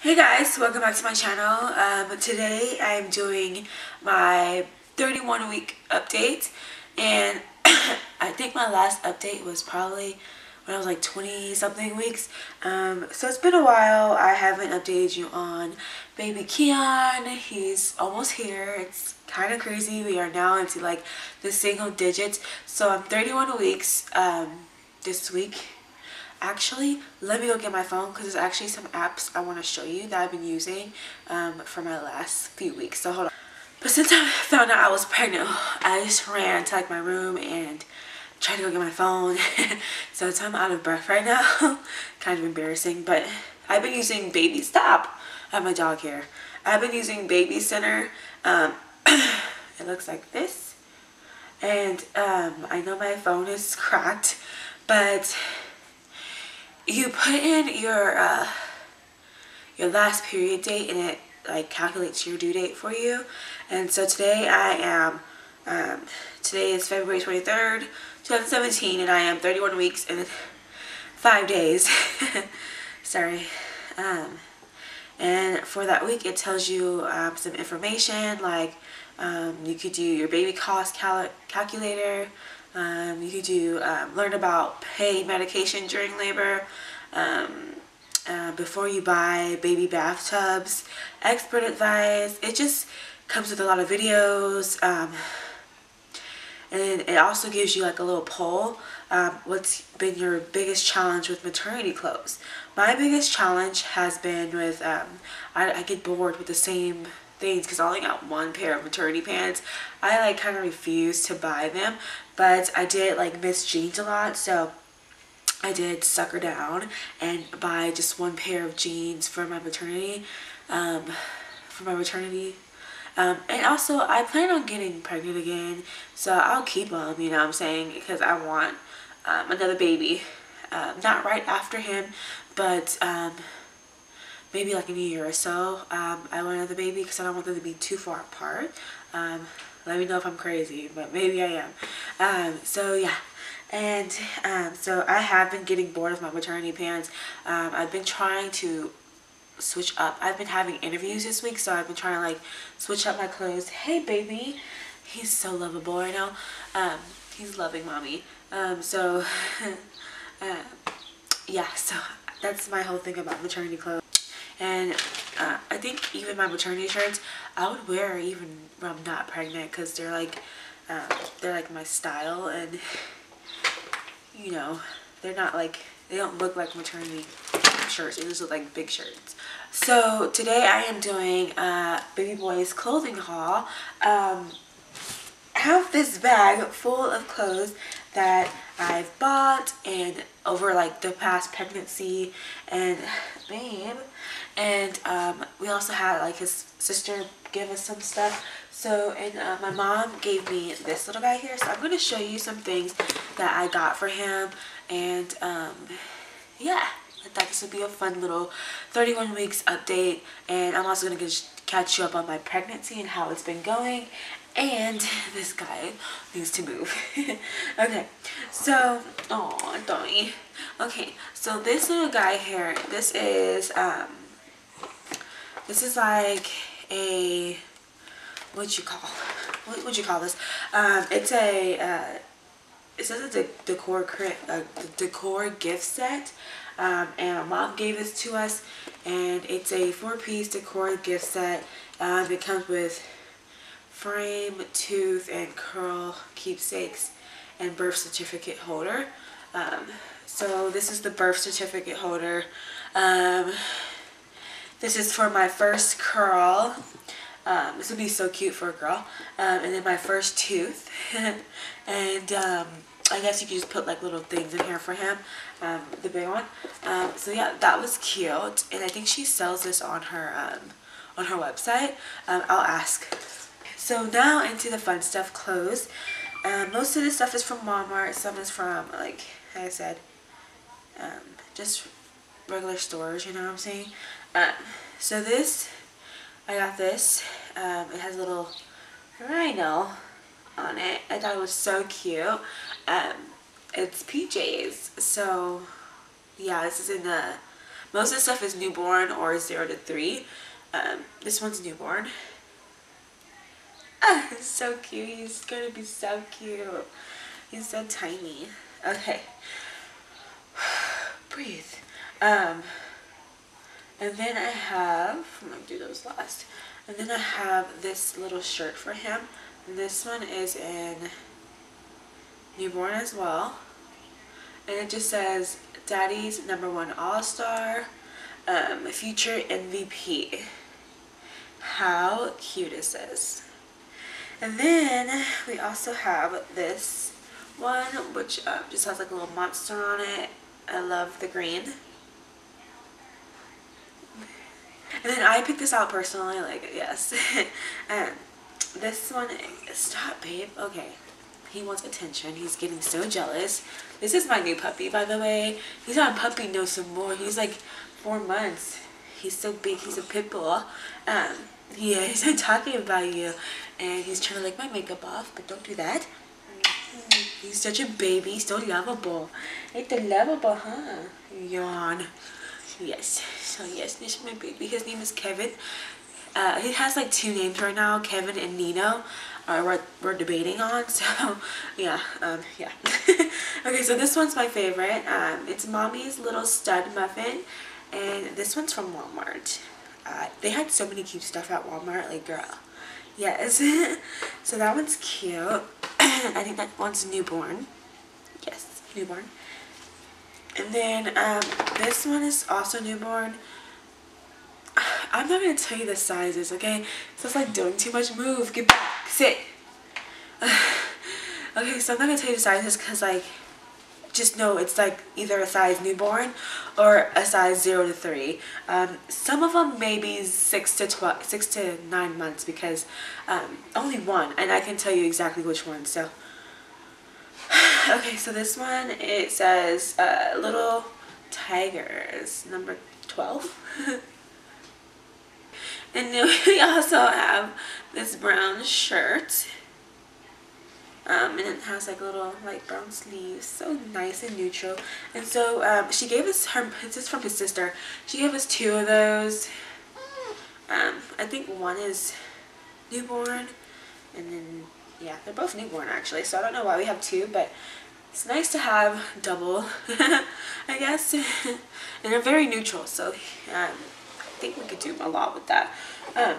Hey guys, welcome back to my channel. Um, today I'm doing my 31 week update and I think my last update was probably when I was like 20 something weeks. Um, so it's been a while. I haven't updated you on baby Keon. He's almost here. It's kind of crazy. We are now into like the single digits. So I'm 31 weeks um, this week actually let me go get my phone because there's actually some apps I want to show you that I've been using um, for my last few weeks. So hold on. But since I found out I was pregnant I just ran to like my room and tried to go get my phone. So I'm out of breath right now. Kind of embarrassing but I've been using baby stop I have my dog here I've been using baby center um, it looks like this. And um, I know my phone is cracked but you put in your uh, your last period date and it like calculates your due date for you. And so today I am um, today is February 23rd 2017 and I am 31 weeks and five days. Sorry. Um, and for that week it tells you um, some information like um, you could do your baby cost cal calculator um, you could do um, learn about paid medication during labor. Um, uh, before you buy baby bathtubs, expert advice. It just comes with a lot of videos. Um, and it also gives you like a little poll. Um, what's been your biggest challenge with maternity clothes? My biggest challenge has been with, um, I, I get bored with the same things because I only got one pair of maternity pants. I like kind of refused to buy them, but I did like miss jeans a lot, so I did sucker down and buy just one pair of jeans for my maternity, um, for my maternity. Um, and also, I plan on getting pregnant again, so I'll keep them, you know what I'm saying, because I want um, another baby. Um, not right after him, but um, maybe like in a year or so. Um, I want another baby because I don't want them to be too far apart. Um, let me know if I'm crazy, but maybe I am. Um, so yeah. And um, so I have been getting bored of my maternity pants. Um, I've been trying to switch up. I've been having interviews this week, so I've been trying to like switch up my clothes. Hey, baby. He's so lovable right now. Um, he's loving mommy. So, uh, yeah, so that's my whole thing about maternity clothes and uh, I think even my maternity shirts I would wear even when I'm not pregnant because they're like um, they're like my style and you know they're not like they don't look like maternity shirts they just look like big shirts. So today I am doing a baby boy's clothing haul. Um, I have this bag full of clothes that I've bought and over like the past pregnancy and babe and um, we also had like his sister give us some stuff. So and uh, my mom gave me this little guy here. So I'm going to show you some things that I got for him. And um, yeah I thought this would be a fun little 31 weeks update. And I'm also going to catch you up on my pregnancy and how it's been going and this guy needs to move. Okay so oh Donnie. Okay so this little guy here this is um this is like a what you call what would you call this? Um it's a uh it says a decor a decor gift set. Um, and my mom gave this to us and it's a four-piece decor gift set. Um, it comes with frame, tooth, and curl keepsakes and birth certificate holder. Um, so this is the birth certificate holder. Um, this is for my first curl. Um, this would be so cute for a girl. Um, and then my first tooth. and um, I guess you could just put like little things in here for him. Um, the big one. so yeah, that was cute. And I think she sells this on her on her website. I'll ask so now into the fun stuff, clothes. Um, most of this stuff is from Walmart. Some is from, like, like I said, um, just regular stores, you know what I'm saying? Um, so this, I got this. Um, it has a little rhino on it. I thought it was so cute. Um, it's PJs. So, yeah, this is in the Most of the stuff is newborn or 0 to 3. Um, this one's newborn. So cute. He's gonna be so cute. He's so tiny. Okay. Breathe. Um, and then I have, I'm gonna do those last. And then I have this little shirt for him. This one is in newborn as well. And it just says, Daddy's number one all-star, um, future MVP. How cute is this? And then we also have this one, which uh, just has like a little monster on it. I love the green. And then I picked this out personally, like, yes. and this one, stop, babe. Okay. He wants attention. He's getting so jealous. This is my new puppy, by the way. He's not a puppy no some more. He's like four months. He's so big. He's a pit bull. Um, yeah, he's talking about you. And he's trying to lick my makeup off, but don't do that. He's such a baby. so lovable. It's lovable, huh? Yawn. Yes. So yes, this is my baby. His name is Kevin. Uh, he has like two names right now, Kevin and Nino. Uh, we're, we're debating on so yeah um, yeah okay so this one's my favorite um, it's mommy's little stud muffin and this one's from Walmart uh, they had so many cute stuff at Walmart like girl yes so that one's cute I think that one's newborn yes newborn and then um, this one is also newborn. I'm not going to tell you the sizes, okay? So it's like doing too much move. Get back. Sit. okay, so I'm not going to tell you the sizes because like, just know it's like either a size newborn or a size 0 to 3. Um, some of them maybe 6 to 12, 6 to 9 months because um, only one and I can tell you exactly which one. So okay, so this one, it says uh, Little Tigers, number 12. and then we also have this brown shirt. Um, and it has like little light brown sleeves so nice and neutral and so um, she gave us her this is from his sister she gave us two of those um, I think one is newborn and then yeah, they're both newborn actually, so I don't know why we have two, but it's nice to have double, I guess. and they're very neutral, so um, I think we could do a lot with that. Um,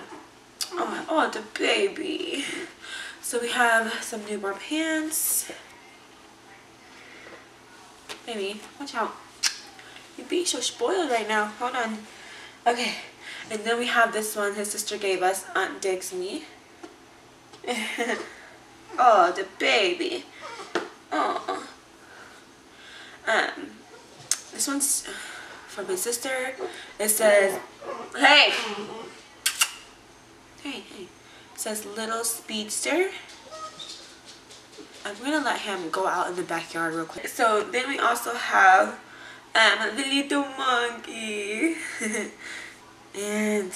oh, oh, the baby. So we have some newborn pants. Baby, watch out. You're being so spoiled right now. Hold on. Okay. And then we have this one his sister gave us, Aunt Diggs me. Oh, the baby. Oh. Um, this one's from my sister. It says, hey. Hey, hey. Says little speedster. I'm gonna let him go out in the backyard real quick. So then we also have um, the little monkey. and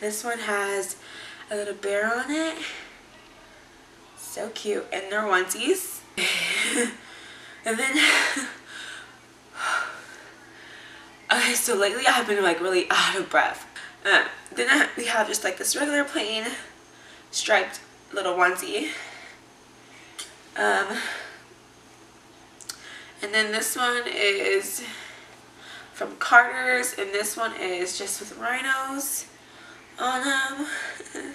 this one has a little bear on it. So cute. And they're onesies. and then... okay, so lately I have been like really out of breath. Uh, then we have just like this regular plain striped little onesie. Um, and then this one is from Carter's and this one is just with rhinos on them.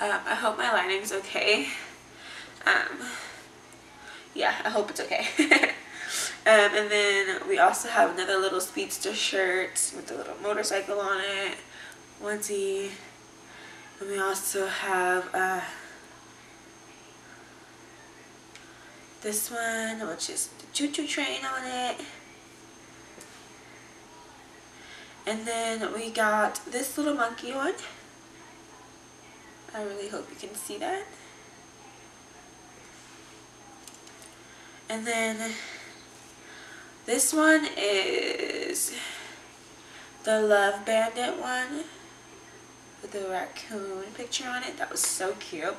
Um, I hope my lighting's okay. Um, yeah, I hope it's okay. um, and then we also have another little speedster shirt with a little motorcycle on it, onesie. We also have uh, this one, which is the choo-choo train on it. And then we got this little monkey one. I really hope you can see that. And then this one is the Love Bandit one with the raccoon picture on it. That was so cute.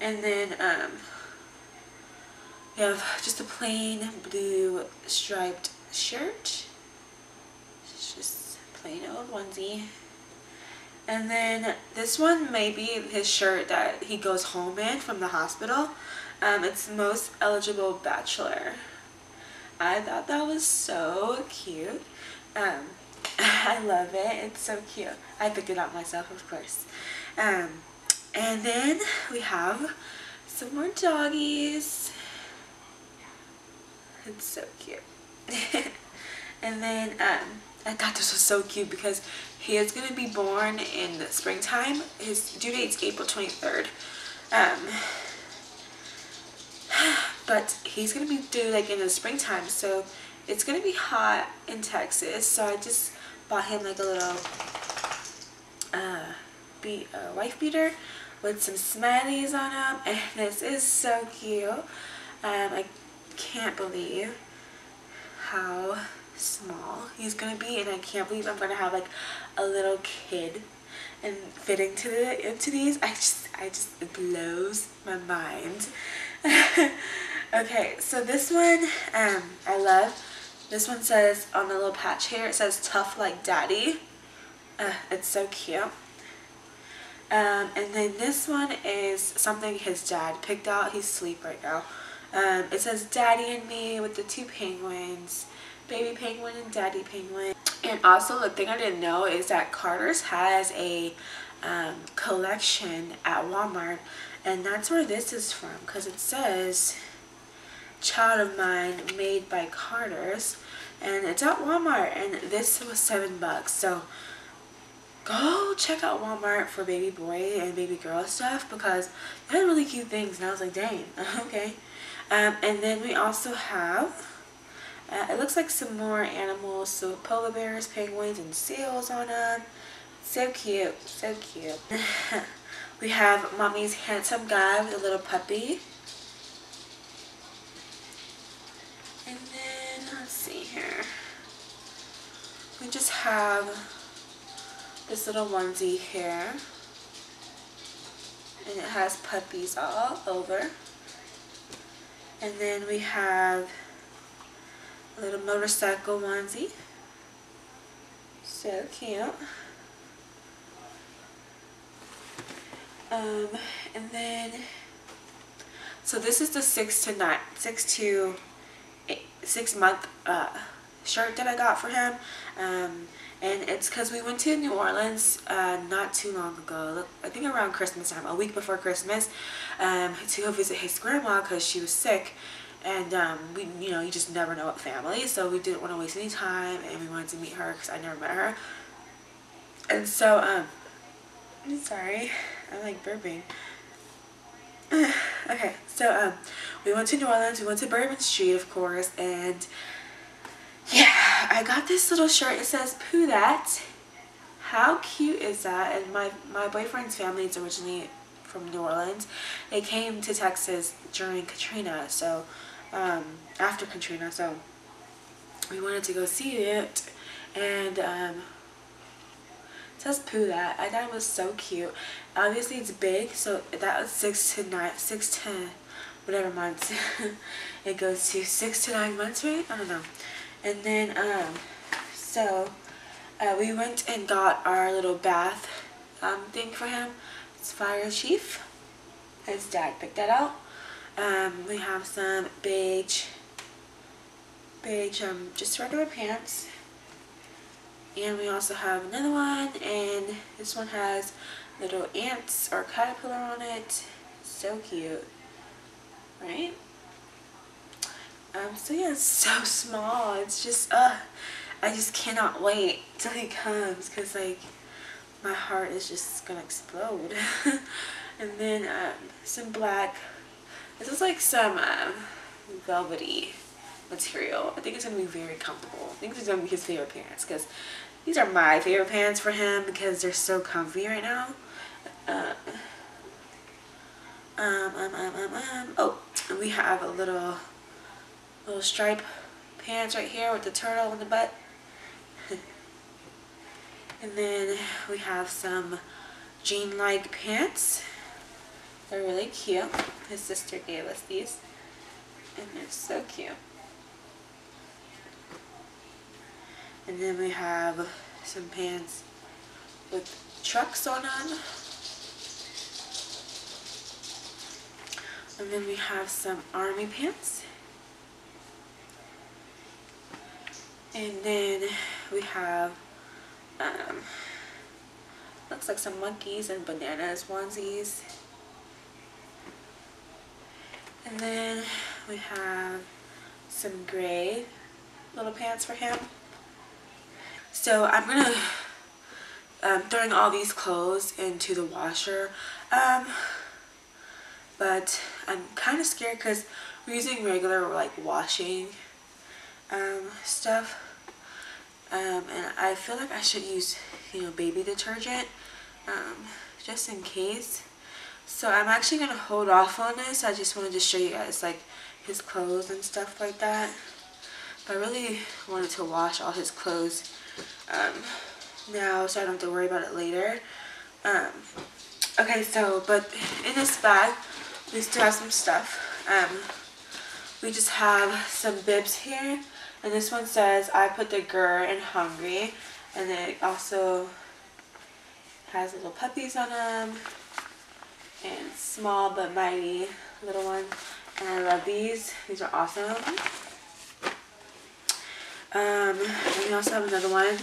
And then um, we have just a plain blue striped shirt. Just plain old onesie. And then this one may be his shirt that he goes home in from the hospital. Um, it's Most Eligible Bachelor. I thought that was so cute. Um, I love it. It's so cute. I picked it out myself, of course. Um, and then we have some more doggies. It's so cute. and then um, I thought this was so cute because he is going to be born in the springtime. His due date is April 23rd. Um, but he's going to be due like in the springtime. So it's going to be hot in Texas. So I just bought him like a little uh, be a wife beater with some smileys on them. And this is so cute. Um, I can't believe how small he's gonna be and I can't believe I'm gonna have like a little kid and fit into the into these I just I just it blows my mind okay so this one um I love this one says on the little patch here it says tough like daddy. Uh, it's so cute. Um, and then this one is something his dad picked out. He's asleep right now. Um, it says daddy and me with the two penguins. Baby penguin and daddy penguin. And also the thing I didn't know is that Carter's has a um, collection at Walmart. And that's where this is from because it says child of mine made by Carter's and it's at Walmart and this was seven bucks so go check out Walmart for baby boy and baby girl stuff because they had really cute things and I was like dang okay um, and then we also have uh, it looks like some more animals, so polar bears, penguins, and seals on them. So cute, so cute. we have mommy's handsome guy with a little puppy. See here. We just have this little onesie here. And it has puppies all over. And then we have a little motorcycle onesie. So cute. Um, and then, so this is the six to nine, six to eight, six month uh, shirt that I got for him. Um, and it's because we went to New Orleans uh, not too long ago, I think around Christmas time, a week before Christmas, um, to go visit his grandma because she was sick and um, we, you know, you just never know what family, so we didn't want to waste any time, and we wanted to meet her because I never met her. And so, um, I'm sorry, I'm like burping. okay, so um, we went to New Orleans, we went to Bourbon Street, of course, and yeah, I got this little shirt. It says "Poo That." How cute is that? And my my boyfriend's family is originally from New Orleans. They came to Texas during Katrina, so um, after Katrina, so we wanted to go see it, and um, says Pooh that. I thought it was so cute. Obviously, it's big, so that was six to nine, six to whatever months. it goes to six to nine months, right? I don't know. And then, um, so uh, we went and got our little bath um, thing for him. It's Fire Chief. His dad picked that out. Um, we have some beige, beige, um, just regular pants. And we also have another one, and this one has little ants or caterpillar on it. So cute, right? Um, so yeah, it's so small. It's just, uh, I just cannot wait till he comes, because, like, my heart is just gonna explode. and then, um, some black this is like some um, velvety material. I think it's going to be very comfortable. I think it's going to be his favorite pants because these are my favorite pants for him because they're so comfy right now. Uh, um, um, um, um, um. Oh, and we have a little, little stripe pants right here with the turtle on the butt. and then we have some jean-like pants. They're really cute. His sister gave us these. And they're so cute. And then we have some pants with trucks on them. And then we have some army pants. And then we have, um, looks like some monkeys and bananas onesies. And then we have some gray little pants for him. So I'm gonna um, throwing all these clothes into the washer. Um, but I'm kind of scared because we're using regular like washing um, stuff. Um, and I feel like I should use, you know, baby detergent um, just in case. So I'm actually going to hold off on this. I just wanted to show you guys like his clothes and stuff like that. I really wanted to wash all his clothes um, now so I don't have to worry about it later. Um, okay, so, but in this bag, we still have some stuff. Um, we just have some bibs here. And this one says, I put the GER in hungry. And it also has little puppies on them. And small but mighty little one. And I love these. These are awesome. Um, and we also have another one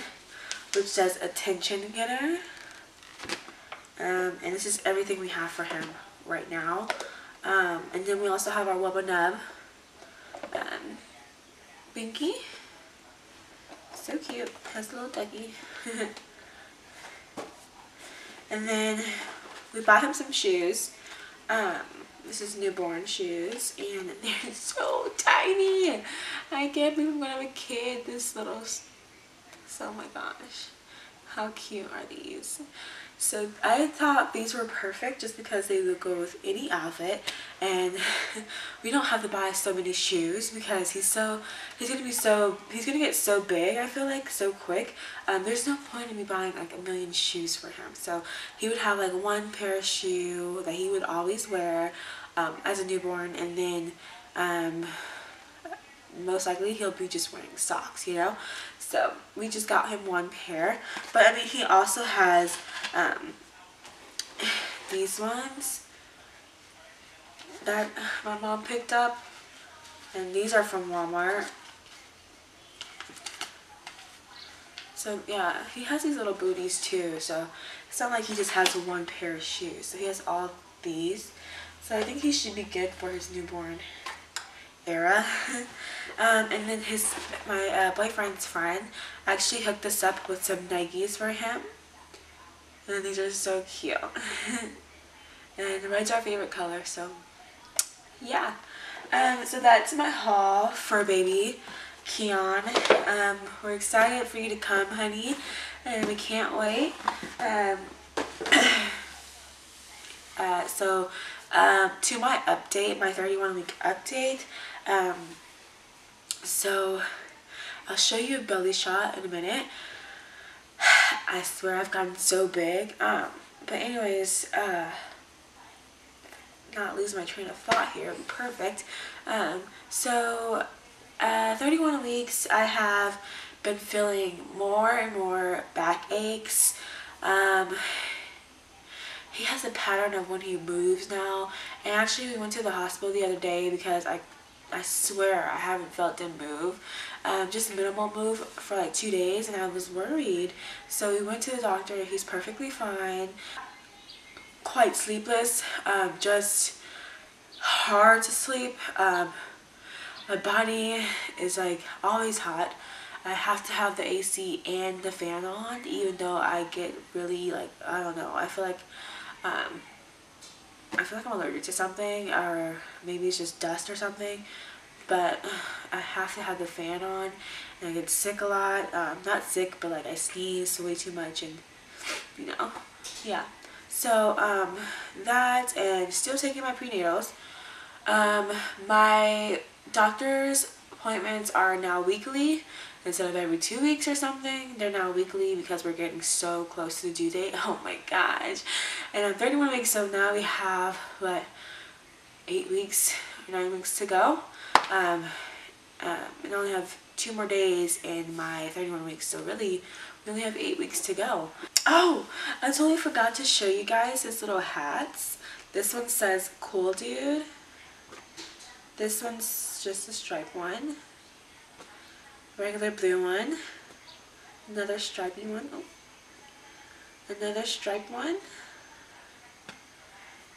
which says attention getter. Um, and this is everything we have for him right now. Um, and then we also have our Wubba Nub um, Binky. So cute. Has a little ducky. and then we bought him some shoes. Um, this is newborn shoes and they're so tiny. I can't believe when I'm have a kid this little. So oh my gosh, how cute are these? So I thought these were perfect just because they would go with any outfit. And we don't have to buy so many shoes because he's so he's gonna be so he's gonna get so big I feel like so quick. Um, there's no point in me buying like a million shoes for him. So he would have like one pair of shoe that he would always wear um, as a newborn. And then um, most likely he'll be just wearing socks you know? So we just got him one pair. But I mean he also has um, these ones that my mom picked up. And these are from Walmart. So yeah he has these little booties too. So it's not like he just has one pair of shoes. So he has all these. So I think he should be good for his newborn era um, and then his my uh, boyfriend's friend actually hooked us up with some Nikes for him and these are so cute. and red's our favorite color, so yeah. Um, so that's my haul for baby Keon. Um, we're excited for you to come, honey, and we can't wait. Um, uh, so, um, to my update, my 31 week update, um, so I'll show you a belly shot in a minute. I swear I've gotten so big. Um, but anyways, uh, not lose my train of thought here. Perfect. Um, so, uh, 31 weeks, I have been feeling more and more back aches. Um, he has a pattern of when he moves now. And actually, we went to the hospital the other day because I I swear I haven't felt him move. Um, just minimal move for like two days and I was worried. So we went to the doctor. He's perfectly fine. Quite sleepless. Um, just hard to sleep. Um, my body is like always hot. I have to have the AC and the fan on even though I get really like, I don't know, I feel like um, I feel like I'm allergic to something or maybe it's just dust or something but I have to have the fan on and I get sick a lot um, not sick but like I sneeze way too much and you know yeah. So um, that and still taking my prenatals. Um, my doctor's appointments are now weekly instead of every two weeks or something they're now weekly because we're getting so close to the due date oh my gosh and I'm 31 weeks so now we have what eight weeks nine weeks to go um, um, and I only have two more days in my 31 weeks so really we only have eight weeks to go. Oh, I totally forgot to show you guys this little hats. This one says cool dude. This one's just a stripe one. Regular blue one. Another stripy one. Oh. Another striped one.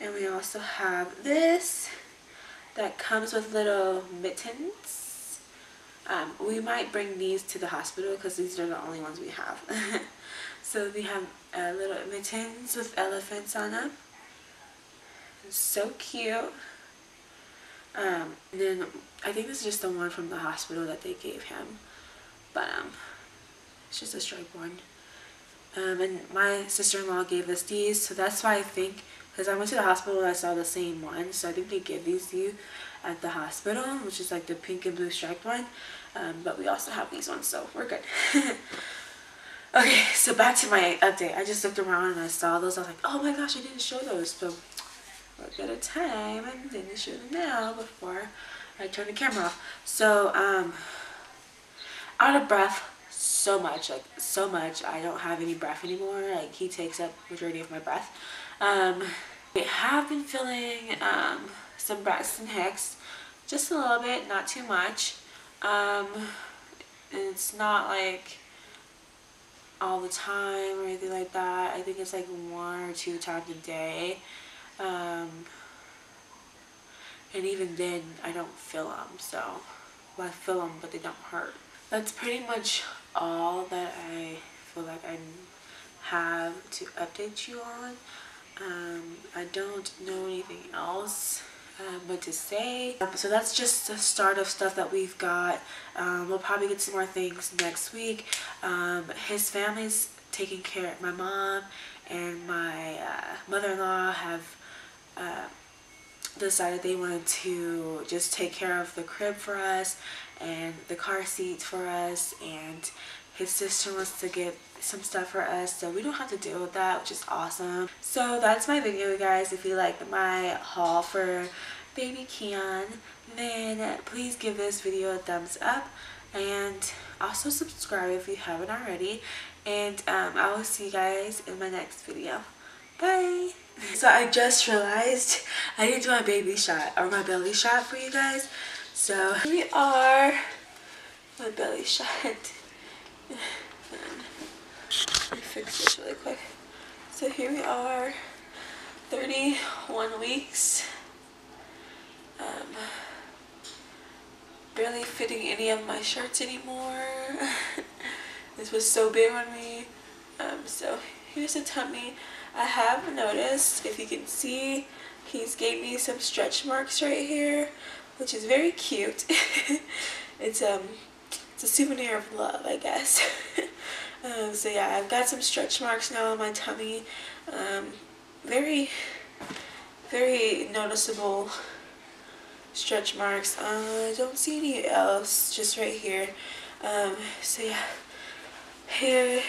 And we also have this that comes with little mittens. Um, we might bring these to the hospital because these are the only ones we have. so we have uh, little mittens with elephants on them. It's so cute. Um, and then I think this is just the one from the hospital that they gave him. But um, it's just a striped one. Um, and my sister-in-law gave us these, so that's why I think, because I went to the hospital and I saw the same one, so I think they give these to you at the hospital, which is like the pink and blue striped one. Um, but we also have these ones, so we're good. okay, so back to my update. I just looked around and I saw those. I was like, oh my gosh, I didn't show those. So we're at a time and didn't show them now before I turn the camera off. So, um, out of breath so much, like so much. I don't have any breath anymore. Like he takes up majority of my breath. Um, I have been feeling um, some Braxton Hicks, just a little bit, not too much. Um, it's not like all the time or anything like that. I think it's like one or two times a day. Um, and even then, I don't feel them. So, well, I feel them, but they don't hurt. That's pretty much all that I feel like I have to update you on. Um, I don't know anything else um, what to say. Um, so that's just the start of stuff that we've got. Um, we'll probably get some more things next week. Um, his family's taking care of my mom and my uh, mother-in-law have uh, decided they wanted to just take care of the crib for us and the car seats for us and his sister wants to get some stuff for us so we don't have to deal with that which is awesome. So that's my video guys. If you like my haul for baby Keon then please give this video a thumbs up and also subscribe if you haven't already and um, I will see you guys in my next video bye so I just realized I didn't do my baby shot or my belly shot for you guys so here we are my belly shot let me fix this really quick. So here we are, 31 weeks. Um, barely fitting any of my shirts anymore. this was so big on me. Um, so here's the tummy. I have noticed, if you can see, he's gave me some stretch marks right here, which is very cute. it's um, it's a souvenir of love, I guess. Um, so yeah, I've got some stretch marks now on my tummy. Um, very, very noticeable stretch marks. Uh, I don't see any else, just right here. Um, so yeah, here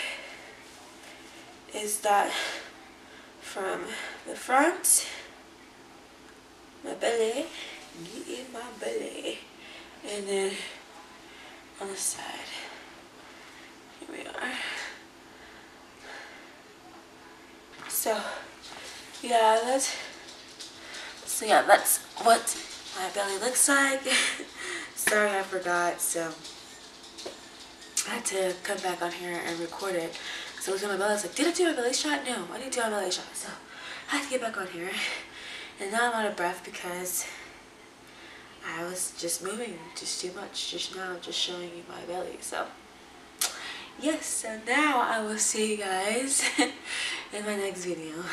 is that from the front, my belly, get in my belly, and then on the side Here we are. So, yeah, that's, so yeah, that's what my belly looks like. Sorry I forgot, so I had to come back on here and record it. So I my belly, I was like, did I do my belly shot? No, I didn't do my belly shot. So I had to get back on here. And now I'm out of breath because I was just moving just too much just now, just showing you my belly. So yes so now i will see you guys in my next video